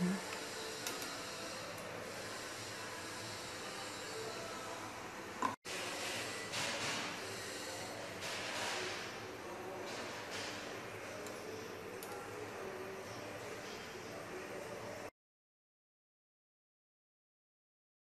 Mm-hmm.